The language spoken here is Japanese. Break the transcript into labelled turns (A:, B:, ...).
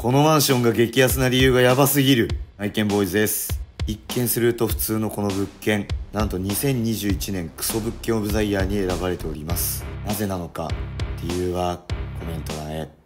A: このマンションが激安な理由がヤバすぎる。愛犬ボーイズです。一見すると普通のこの物件、なんと2021年クソ物件オブザイヤーに選ばれております。なぜなのか、理由はコメント欄へ。